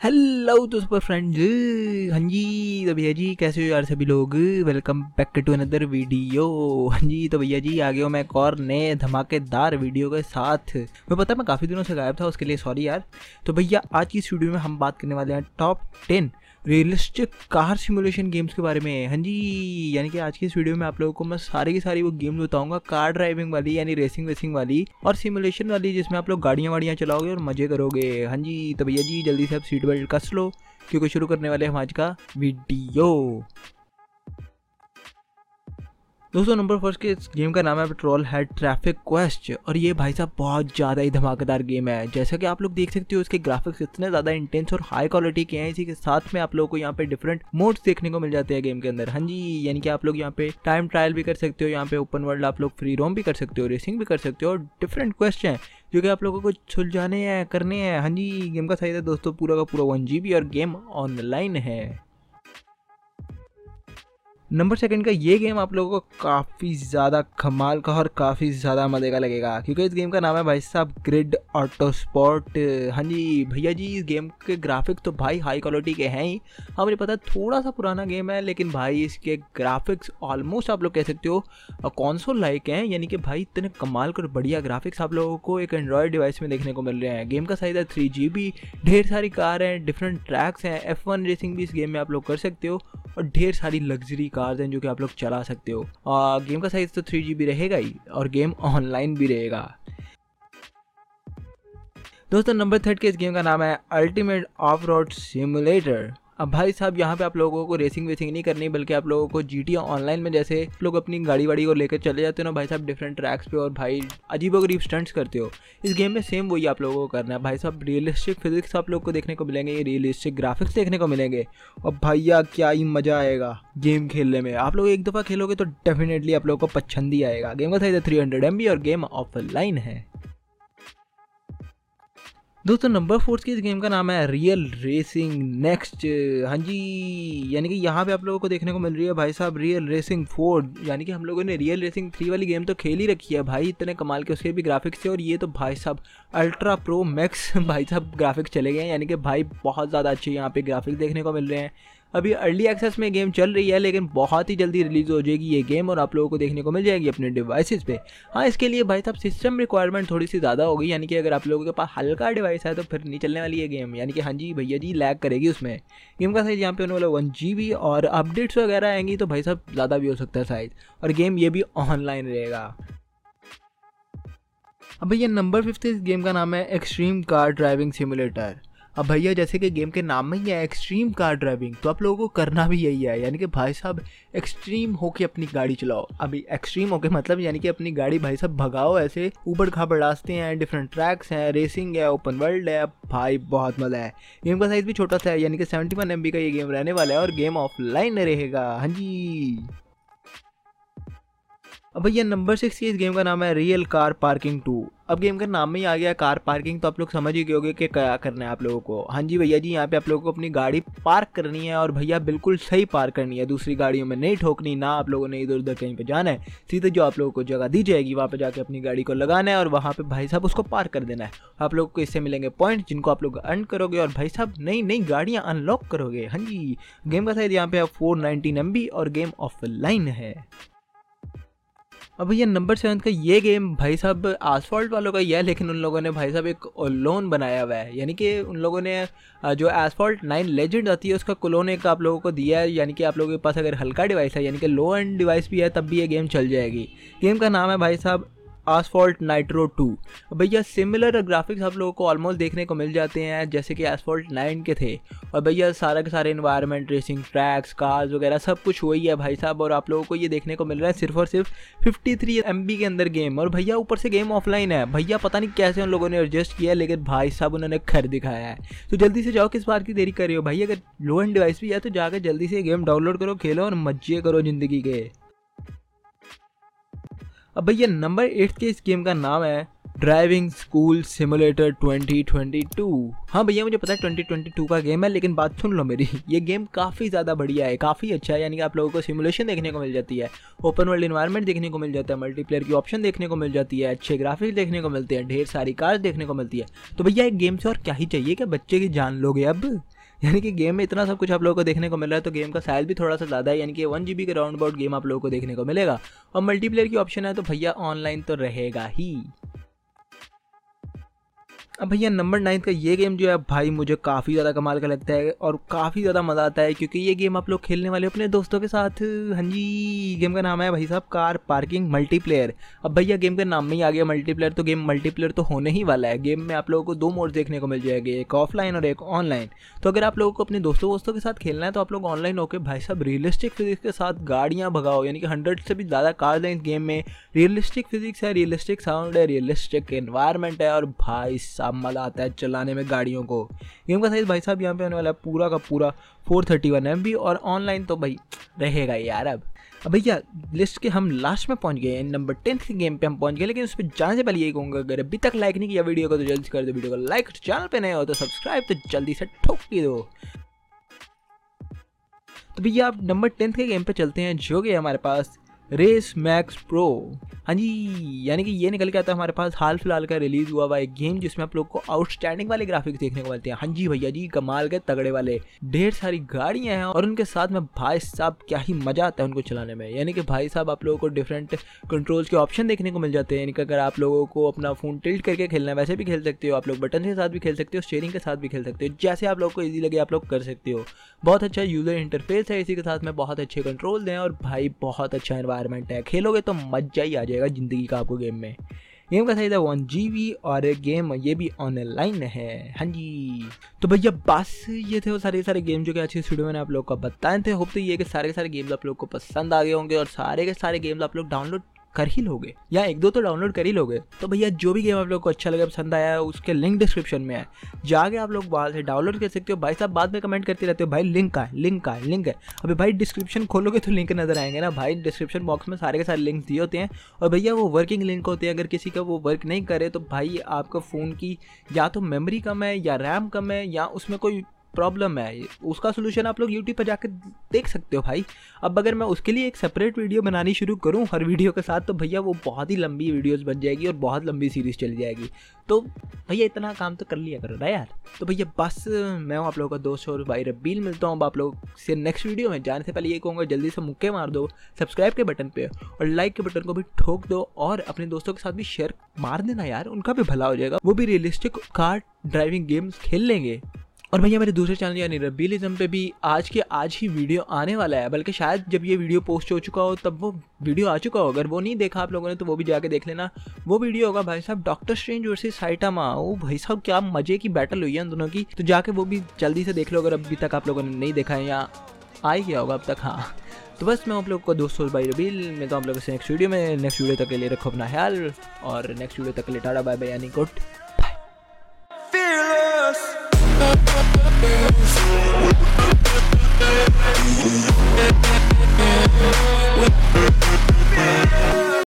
Hello तो super friends हाँ जी तो भैया जी, कैसे हो यार सभी लोग? Welcome back to another video हाँ जी तो भैया जी आ गए हो मैं एक और नए धमाकेदार वीडियो के साथ। मैं पता मैं काफ़ी दिनों से गायब था, उसके लिए सॉरी यार। तो भैया, आज की इस वीडियो में हम बात करने वाले हैं top ten realistic car simulation games के बारे में हाँ। जी, यानी कि आज की इस वीडियो में आप लोगों को मैं सारी की सारी वो गेम्स बताऊँगा कार ड्राइविंग वाली, यानी रेसिंग वेसिंग वाली और सिमुलेशन वाली, जिसमें आप लोग गाड़ियाँ वाड़ियाँ चलाओगे और मज़े करोगे। हाँ जी तो भैया जी, जल्दी से आप सीट बेल्ट कस लो क्योंकि शुरू करने वाले हम आज का वीडियो दोस्तों नंबर फ़र्स्ट के इस गेम का नाम है पेट्रोल हेड ट्रैफ़िक क्वेस्ट और ये भाई साहब बहुत ज़्यादा ही धमाकेदार गेम है। जैसा कि आप लोग देख सकते हो, इसके ग्राफिक्स इतने ज़्यादा इंटेंस और हाई क्वालिटी के हैं, इसी के साथ में आप लोगों को यहाँ पे डिफरेंट मोड्स देखने को मिल जाते हैं गेम के अंदर। हाँ जी, यानी कि आप लोग यहाँ पे टाइम ट्रायल भी कर सकते हो, यहाँ पे ओपन वर्ल्ड आप लोग फ्री रोम भी कर सकते हो रेसिंग भी कर सकते हो, और डिफरेंट क्वेश्चन हैं जो कि आप लोगों को सुलझाने हैं, करने हैं। हाँ जी गेम का सही है दोस्तों, पूरा का पूरा वन जी और गेम ऑनलाइन है। नंबर सेकंड का ये गेम आप लोगों को काफ़ी ज़्यादा कमाल का और काफ़ी ज़्यादा मज़े का लगेगा, क्योंकि इस गेम का नाम है भाई साहब ग्रिड ऑटो स्पॉट हाँ जी, भैया जी, इस गेम के ग्राफिक्स तो भाई हाई क्वालिटी के हैं ही। हाँ मुझे पता है थोड़ा सा पुराना गेम है, लेकिन भाई इसके ग्राफिक्स ऑलमोस्ट आप लोग कह सकते हो कॉन्सोल लाइक हैं। यानी कि भाई इतने कमाल कर बढ़िया ग्राफिक्स आप लोगों को एक एंड्रॉयड डिवाइस में देखने को मिल रहे हैं। गेम का साइज़ है थ्री ढेर सारी कार हैं डिफरेंट ट्रैक्स हैं। एफ़ रेसिंग भी इस गेम में आप लोग कर सकते हो। और ढेर सारी लग्जरी कार्स हैं जो कि आप लोग चला सकते हो। और गेम का साइज़ तो थ्री जी रहेगा ही और गेम ऑनलाइन भी रहेगा। दोस्तों नंबर थर्ड के इस गेम का नाम है अल्टीमेट ऑफ़ रोड सिमुलेटर अब भाई साहब, यहाँ पे आप लोगों को रेसिंग वेसिंग नहीं करनी, बल्कि आप लोगों को जी ऑनलाइन में जैसे लोग अपनी गाड़ी वाड़ी को लेकर चले जाते हो ना, भाई साहब डिफरेंट ट्रैक्स पे और भाई अजीब गरीब स्टंट्स करते हो। इस गेम में सेम वही आप लोगों को करना है। भाई साहब रियलिस्टिक फिजिक्स आप लोग को देखने को मिलेंगे रियलिस्टिक ग्राफिक्स देखने को मिलेंगे। और भैया, क्या ही मज़ा आएगा गेम खेलने में। आप लोग एक दफ़ा खेलोगे तो डेफिनेटली आप लोगों को पसंद ही आएगा। गेम का साइज़ थ्री हंड्रेड एम और गेम ऑफलाइन है। दोस्तों नंबर फोर्थ की इस गेम का नाम है रियल रेसिंग नेक्स्ट हाँ जी, यानी कि यहाँ पे आप लोगों को देखने को मिल रही है भाई साहब रियल रेसिंग फोर यानी कि हम लोगों ने रियल रेसिंग थ्री वाली गेम तो खेल ही रखी है भाई, इतने कमाल के उसके भी ग्राफिक्स थे और ये तो भाई साहब अल्ट्रा प्रो मैक्स भाई साहब ग्राफिक्स चले गए हैं। यानी कि भाई बहुत ज़्यादा अच्छे यहाँ पे ग्राफिक्स देखने को मिल रहे हैं। अभी अर्ली एक्सेस में गेम चल रही है, लेकिन बहुत ही जल्दी रिलीज़ हो जाएगी ये गेम और आप लोगों को देखने को मिल जाएगी अपने डिवाइसेस पे। हाँ इसके लिए भाई साहब सिस्टम रिक्वायरमेंट थोड़ी सी ज़्यादा होगी यानी कि अगर आप लोगों के पास हल्का डिवाइस है तो फिर नहीं चलने वाली है गेम यानी कि हाँ जी, भैया जी लैग करेगी उसमें। गेम का साइज़ यहाँ पे होने वाला वन जी और अपडेट्स वगैरह आएँगी तो भाई साहब ज़्यादा भी हो सकता है साइज़ और गेम ये भी ऑनलाइन रहेगा। अब भैया नंबर फिफ्थ इस गेम का नाम है एक्सट्रीम कार ड्राइविंग सिमुलेटर अब भैया, जैसे कि गेम के नाम में ही है एक्सट्रीम कार ड्राइविंग तो आप लोगों को करना भी यही है, यानी कि भाई साहब एक्सट्रीम होके अपनी गाड़ी चलाओ। अभी एक्सट्रीम होके मतलब यानी कि अपनी गाड़ी भाई साहब भगाओ, ऐसे ऊबड़ खाबड़ रास्ते हैं डिफरेंट ट्रैक्स हैं रेसिंग है ओपन वर्ल्ड है भाई बहुत मज़ा है गेम का साइज़ भी छोटा सा है, यानी कि सेवेंटी वन एम का ये गेम रहने वाला है और गेम ऑफलाइन रहेगा। हाँ जी। अब भैया नंबर सिक्स इस गेम का नाम है रियल कार पार्किंग टू अब गेम का नाम ही आ गया कार पार्किंग तो आप लोग समझ ही गए कि क्या करना है आप लोगों को। हाँ जी भैया जी, यहाँ पे आप लोगों को अपनी गाड़ी पार्क करनी है और भैया बिल्कुल सही पार्क करनी है। दूसरी गाड़ियों में नहीं ठोकनी, ना आप लोगों ने इधर उधर कहीं पर जाना है। सीधे जो आप लोगों को जगह दी जाएगी, वहाँ पर जाके अपनी गाड़ी को लगाना है और वहाँ पर भाई साहब उसको पार्क कर देना है। आप लोगों को इससे मिलेंगे पॉइंट जिनको आप लोग अर्न करोगे और भाई साहब नई नई गाड़ियाँ अनलॉक करोगे। हाँ जी गेम का साइज़ यहाँ पे फोर नाइनटीन एम और गेम ऑफलाइन है। अब भैया नंबर सेवन का ये गेम भाई साहब आसफॉल्ट वालों का ही है, लेकिन उन लोगों ने भाई साहब एक लोन बनाया हुआ है। यानी कि उन लोगों ने जो एसफॉल्ट नाइन लेजेंड आती है, उसका क्लोन एक आप लोगों को दिया है। यानी कि आप लोगों के पास अगर हल्का डिवाइस है, यानी कि लो एंड डिवाइस भी है, तब भी ये गेम चल जाएगी। गेम का नाम है भाई साहब आसफॉल्ट नाइट्रो टू भैया सिमिलर ग्राफिक्स आप लोगों को ऑलमोस्ट देखने को मिल जाते हैं, जैसे कि एसफॉल्ट नाइन के थे। और भैया सारा के सारे इन्वायरमेंट रेसिंग ट्रैक्स कार्स वगैरह, सब कुछ वही है भाई साहब, और आप लोगों को ये देखने को मिल रहा है सिर्फ़ और सिर्फ़ 53 थ्री एम बी के अंदर गेम और भैया, ऊपर से गेम ऑफलाइन है। भैया, पता नहीं कैसे उन लोगों ने एडजस्ट किया लेकिन भाई साहब, उन्होंने खर दिखाया है। तो जल्दी से जाओ, किस बात की देरी कर रहे हो? भाई, अगर लो एंड डिवाइस भी है तो जाकर जल्दी से गेम डाउनलोड करो, खेलो और मज़े करो ज़िंदगी के। अब भैया नंबर एट के इस गेम का नाम है ड्राइविंग स्कूल सिमुलेटर 2022 हाँ भैया, मुझे पता है 2022 का गेम है, लेकिन बात सुन लो मेरी, ये गेम काफ़ी ज़्यादा बढ़िया है, काफ़ी अच्छा है, यानी कि आप लोगों को सिमुलेशन देखने को मिल जाती है, ओपन वर्ल्ड इन्वायरमेंट देखने को मिल जाता है, मल्टीप्लेयर की ऑप्शन देखने को मिल जाती है, अच्छे ग्राफिक्स देखने को मिलते हैं, ढेर सारी कार्स देखने को मिलती है। तो भैया, एक गेम से और क्या ही चाहिए? कि बच्चे की जान लोगे अब? यानी कि गेम में इतना सब कुछ आप लोगों को देखने को मिल रहा है तो गेम का साइज़ भी थोड़ा सा ज़्यादा है, यानी कि वन जी के राउंड अबाउट गेम आप लोगों को देखने को मिलेगा। और मल्टीप्लेयर की ऑप्शन है तो भैया ऑनलाइन तो रहेगा ही। अब भैया नंबर नाइन्थ का ये गेम जो है, भाई मुझे काफ़ी ज़्यादा कमाल का लगता है और काफ़ी ज़्यादा मज़ा आता है, क्योंकि ये गेम आप लोग खेलने वाले अपने दोस्तों के साथ। हाँ जी, गेम का नाम है भाई साहब, कार पार्किंग मल्टीप्लेयर। अब भैया गेम के नाम में ही आ गया मल्टीप्लेयर तो गेम मल्टीप्लेयर तो होने ही वाला है। गेम में आप लोगों को दो मोड देखने को मिल जाएँगे, एक ऑफलाइन और एक ऑनलाइन। तो अगर आप लोगों को अपने दोस्तों वोस्तों के साथ खेलना है तो आप लोग ऑनलाइन होकर भाई साहब रियलिस्टिक फिजिक्स के साथ गाड़ियाँ भगाओ, यानी कि हंड्रेड से भी ज़्यादा कार्स हैं इस गेम में। रियलिस्टिक फिजिक्स है, रियलिस्टिक साउंड है, रियलिस्टिक इन्वायरमेंट है और भाई साहब मज़ा आता है चलाने में गाड़ियों को। गेम का साइज़ भाई साहब यहाँ पे होने वाला है पूरा का पूरा four thirty one M B और ऑनलाइन तो भाई रहेगा यार अब। अब भैया लिस्ट के हम लास्ट में पहुँच गए हैं। नंबर टेंथ के गेम पे हम पहुँच गए, लेकिन उस पर जाने से पहले यही कहूँगा, अगर अभी तक लाइक नहीं किया वीडियो को तो जल्दी से कर दो वीडियो को। लाइक चैनल पे नए हो तो सब्सक्राइब तो जल्दी से ठोक के दो। तो भैया, आप नंबर टेंथ के गेम पे चलते हैं, जो कि हमारे पास रेस मैक्स प्रो हाँ जी, यानी कि ये निकल के आता है हमारे पास। हाल फ़िलहाल का रिलीज़ हुआ हुआ एक गेम जिसमें आप लोग को आउटस्टैंडिंग वाले ग्राफिक्स देखने को मिलते हैं। हाँ जी भैया जी, कमाल के तगड़े वाले। ढेर सारी गाड़ियाँ हैं और उनके साथ में भाई साहब क्या ही मज़ा आता है उनको चलाने में। यानी कि भाई साहब आप लोगों को डिफरेंट कंट्रोल्स के ऑप्शन देखने को मिल जाते हैं। यानी कि अगर आप लोगों को अपना फ़ोन टिल्ट करके खेलना है, वैसे भी खेल सकते हो। आप लोग बटन के साथ भी खेल सकते हो स्टेयरिंग के साथ भी खेल सकते हो। जैसे आप लोग को ईजी लगे, आप लोग कर सकते हो। बहुत अच्छा यूज़र इंटरफेस है, इसी के साथ में बहुत अच्छे कंट्रोल हैं और भाई बहुत अच्छा इन्वायरमेंट है। खेलोगे तो मज़ा ही आ जाएगा ज़िंदगी का आपको गेम में। गेम का साइज़ है वन जी और गेम ये भी ऑनलाइन है। हाँ जी। तो भैया बस ये थे वो सारे सारे गेम जो कि अच्छी स्टूडियो मैंने आप लोग को बताए थे। होप तो ये कि सारे के सारे गेम्स आप लोग को पसंद आ गए होंगे और सारे के सारे गेम्स आप लोग डाउनलोड कर ही लोगे, या एक दो तो डाउनलोड कर ही लोगे। तो भैया, जो भी गेम आप लोग को अच्छा लगे, पसंद आया है उसके लिंक डिस्क्रिप्शन में है। जाके आप लोग वहाँ से डाउनलोड कर सकते हो। भाई साहब, बाद में कमेंट करते रहते हो, भाई लिंक का है लिंक का है लिंक है अभी भाई डिस्क्रिप्शन खोलोगे तो लिंक नज़र आएँगे ना। भाई डिस्क्रिप्शन बॉक्स में सारे के सारे लिंक दिए होते हैं। और भैया, वो वर्किंग लिंक होते हैं। अगर किसी का वो वर्क नहीं करे तो भाई, आपका फ़ोन की या तो मेमोरी कम है, या रैम कम है, या उसमें कोई प्रॉब्लम है उसका सोल्यूशन आप लोग यूट्यूब पर जाकर देख सकते हो भाई। अब अगर मैं उसके लिए एक सेपरेट वीडियो बनानी शुरू करूँ, हर वीडियो के साथ तो भैया वो बहुत ही लंबी वीडियोस बन जाएगी और बहुत लंबी सीरीज़ चली जाएगी। तो भैया इतना काम तो कर लिया करो ना यार। तो भैया बस, मैं आप लोगों का दोस्त और भाई रबील मिलता हूँ अब आप लोग से नेक्स्ट वीडियो में। जाने से पहले ये कहूँगा, जल्दी से मुक्के मार दो सब्सक्राइब के बटन पे और लाइक के बटन को भी ठोक दो और अपने दोस्तों के साथ भी शेयर मार देना यार, उनका भी भला हो जाएगा। वो भी रियलिस्टिक कार ड्राइविंग गेम्स खेल लेंगे। और भैया मेरे दूसरे चैनल यानी रबीलिज्म पे भी आज के आज ही वीडियो आने वाला है। बल्कि शायद जब ये वीडियो पोस्ट हो चुका हो, तब वो वीडियो आ चुका हो अगर वो नहीं देखा आप लोगों ने तो वो भी जाके देख लेना। वो वीडियो होगा भाई साहब डॉक्टर स्ट्रेंज वर्सेस साइटामा वो भाई साहब, क्या मज़े की बैटल हुई है उन दोनों की। तो जाके वो भी जल्दी से देख लो, अगर अभी तक आप लोगों ने नहीं देखा है या आ ही गया होगा अब तक हाँ। तो बस मैं आप लोग को दोस्तों, भाई रबील मैं तो आप लोगों से नेक्स्ट वीडियो में नेक्स्ट वीडियो तक के लिए रखो अपना ख्याल। और नेक्स्ट वीडियो तक के लिए टाटा बाय बाय यानी गुड Yeah.